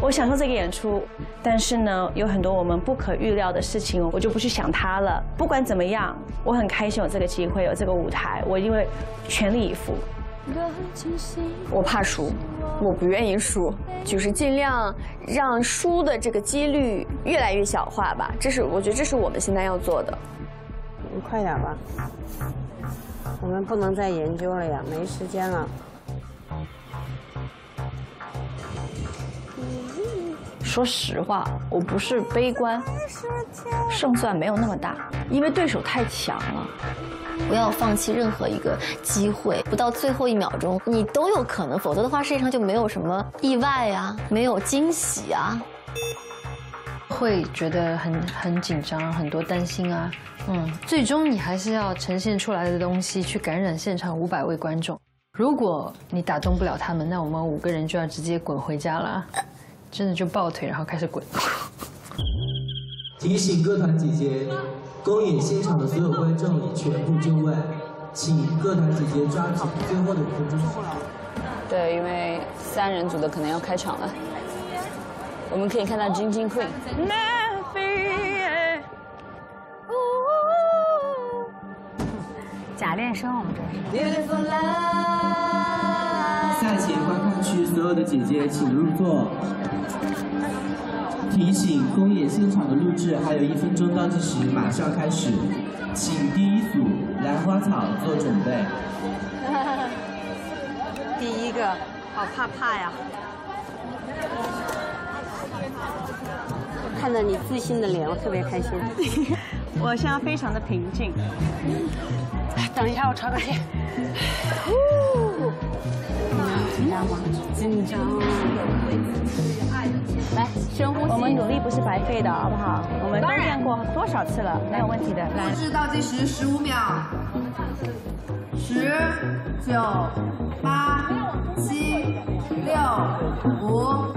我享受这个演出，但是呢，有很多我们不可预料的事情，我就不去想它了。不管怎么样，我很开心有这个机会，有这个舞台，我因为全力以赴。我怕输，我不愿意输，就是尽量让输的这个几率越来越小化吧。这是我觉得这是我们现在要做的。你快点吧，我们不能再研究了呀，没时间了。说实话，我不是悲观，胜算没有那么大，因为对手太强了。不要放弃任何一个机会，不到最后一秒钟，你都有可能，否则的话，世界上就没有什么意外啊，没有惊喜啊。会觉得很很紧张，很多担心啊。嗯，最终你还是要呈现出来的东西去感染现场五百位观众。如果你打动不了他们，那我们五个人就要直接滚回家了。真的就抱腿，然后开始滚。提醒各团姐姐，公演现场的所有观众已全部就位，请各团姐姐抓紧最后的五分钟。对，因为三人组的可能要开场了。我们可以看到晶晶 Queen。假练声，我们这是。赛前观看区所有的姐姐请入座。提醒公演现场的录制还有一分钟倒计时马上开始，请第一组兰花草做准备。第一个，好怕怕呀！看到你自信的脸，我特别开心。我现在非常的平静。等一下，我插个电。紧张吗？紧张。来，深呼吸。我们努力不是白费的，好不好？我们都练过多少次了，没有问题的。来，录制倒计时十五秒，十、九、八、七、六、五。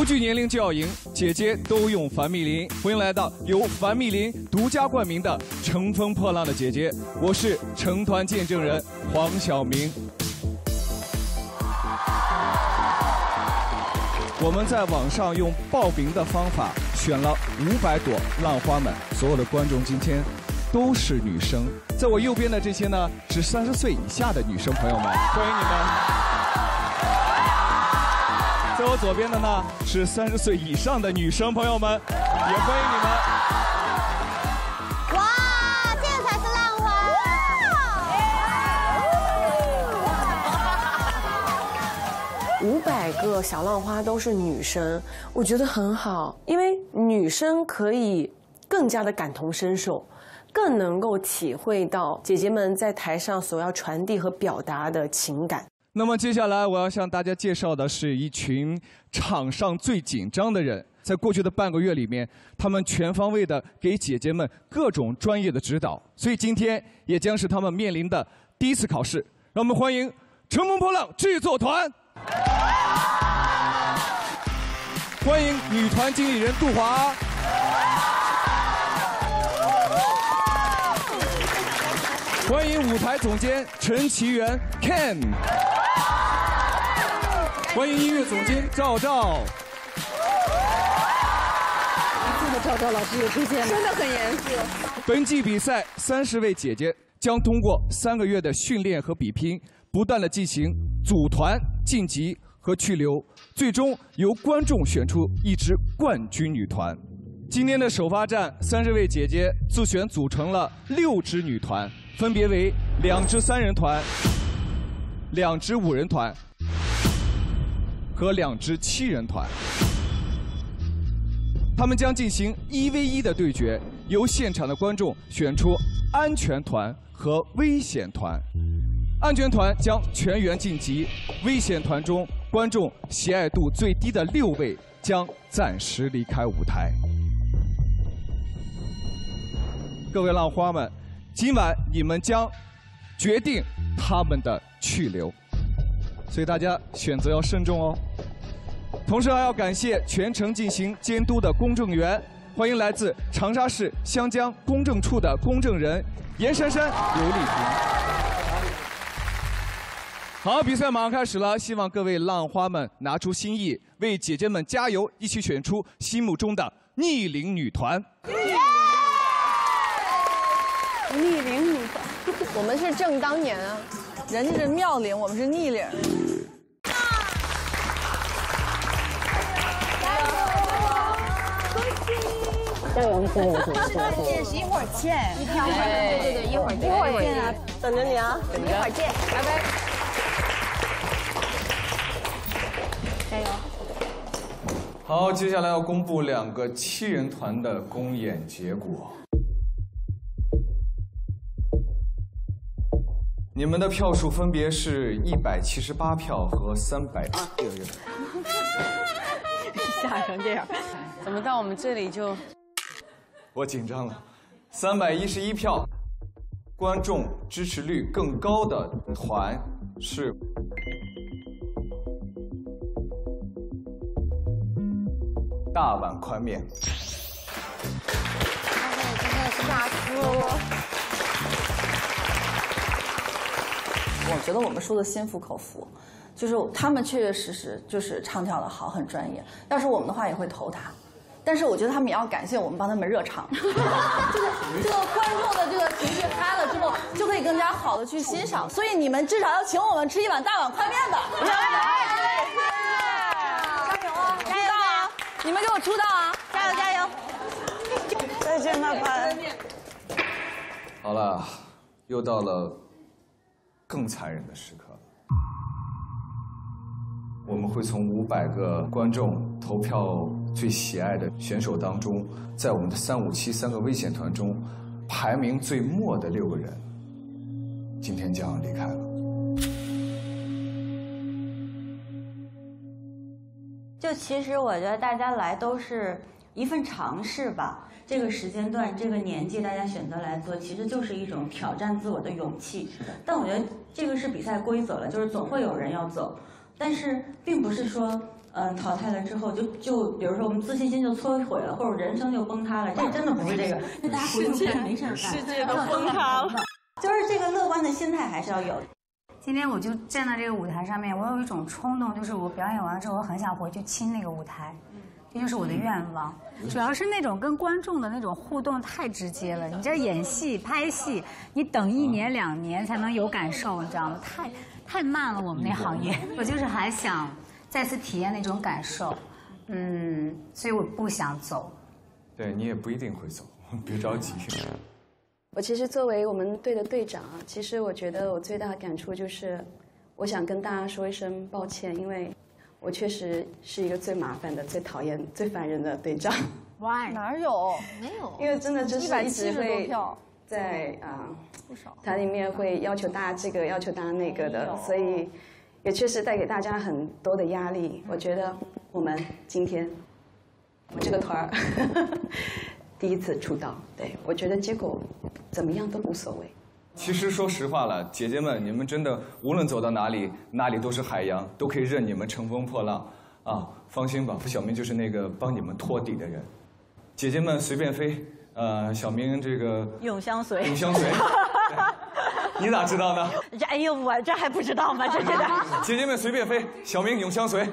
不惧年龄就要赢，姐姐都用凡蜜林。欢迎来到由凡蜜林独家冠名的《乘风破浪的姐姐》，我是成团见证人黄晓明。我们在网上用报名的方法选了五百朵浪花们，所有的观众今天都是女生。在我右边的这些呢，是三十岁以下的女生朋友们，欢迎你们。在我左边的呢，是三十岁以上的女生朋友们，也欢迎你们。哇，这个才是浪花！五百个小浪花都是女生，我觉得很好，因为女生可以更加的感同身受，更能够体会到姐姐们在台上所要传递和表达的情感。那么接下来我要向大家介绍的是一群场上最紧张的人，在过去的半个月里面，他们全方位的给姐姐们各种专业的指导，所以今天也将是他们面临的第一次考试。让我们欢迎《乘风破浪》制作团，欢迎女团经理人杜华。欢迎舞台总监陈其元 Ken，欢迎音乐总监赵赵。一次的赵赵老师也出现了，真的很严肃。本季比赛三十位姐姐将通过三个月的训练和比拼，不断的进行组团晋级和去留，最终由观众选出一支冠军女团。今天的首发战，三十位姐姐自选组成了六支女团。分别为两支三人团、两支五人团和两支七人团。他们将进行一 v 一的对决，由现场的观众选出安全团和危险团。安全团将全员晋级，危险团中观众喜爱度最低的六位将暂时离开舞台。各位浪花们。今晚你们将决定他们的去留，所以大家选择要慎重哦。同时还要感谢全程进行监督的公证员欢迎来自长沙市湘江公证处的公证人严珊珊、刘丽萍。好，比赛马上开始了，希望各位浪花们拿出心意，为姐姐们加油，一起选出心目中的逆龄女团。逆龄女团，我们是正当年啊，人家是妙龄，我们是逆龄。加油！加油！加油！加油！一会儿见，一会儿对对对，一会儿见，一会儿见啊，等着你啊，一会儿见，拜拜。加油！好，接下来要公布两个七人团的公演结果。你们的票数分别是一百七十八票和三百六人。吓成这样，怎么到我们这里就？我紧张了，三百一十一票，观众支持率更高的团是大碗宽面。吓死我！我觉得我们输的心服口服，就是他们确确实实就是唱跳的好，很专业。要是我们的话，也会投他。但是我觉得他们也要感谢我们帮他们热场，就 是这个观众的这个情绪嗨了之后，就可以更加好的去欣赏。所以你们至少要请我们吃一碗大碗宽面吧！加油！加油啊！出道啊！你们给我出道啊！加油加油！再见，拜拜。好了，又到了更残忍的时刻。我们会从五百个观众投票最喜爱的选手当中，在我们的三五七三个危险团中，排名最末的六个人，今天将要离开了。就其实我觉得大家来都是一份尝试吧。这个时间段、这个年纪，大家选择来做，其实就是一种挑战自我的勇气。但我觉得这个是比赛规则了，就是总会有人要走，但是并不是说，嗯，淘汰了之后就就，比如说我们自信心就摧毁了，或者人生就崩塌了，这真的不是这个。那大家回去看没事干，世界都崩塌了。就是这个乐观的心态还是要有。今天我就站在这个舞台上面，我有一种冲动，就是我表演完了之后，我很想回去亲那个舞台，这就是我的愿望。主要是那种跟观众的那种互动太直接了。你这演戏、拍戏，你等一年两年才能有感受，你知道吗？太太慢了，我们那行业。我就是还想再次体验那种感受，嗯，所以我不想走。对你也不一定会走，别着急。我其实作为我们队的队长啊，其实我觉得我最大的感触就是，我想跟大家说一声抱歉，因为我确实是一个最麻烦的、最讨厌、最烦人的队长。Why？哪有？没有。因为真的就是一百七十多会票，在啊不少。团里面会要求大家这个，要求大家那个的，所以也确实带给大家很多的压力。我觉得我们今天我这个团儿 第一次出道，对我觉得结果怎么样都无所谓。其实说实话了，姐姐们，你们真的无论走到哪里，哪里都是海洋，都可以任你们乘风破浪啊！放心吧，付小明就是那个帮你们托底的人。姐姐们随便飞，呃，小明这个永相随。永相随。你咋知道呢？哎呦，我这还不知道吗？这是的。姐姐们随便飞，小明永相随。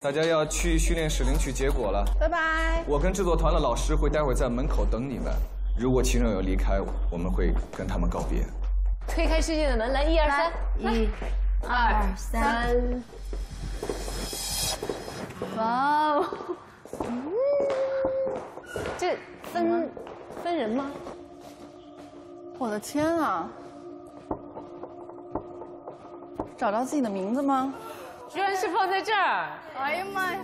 大家要去训练室领取结果了，拜拜。我跟制作团的老师会待会儿在门口等你们。如果其中有离开，我们会跟他们告别。推开世界的门，来，一二三，一、二、三。哇哦，嗯，这分分人吗？我的天啊！找到自己的名字吗？居然是放在这儿！哎呀妈呀！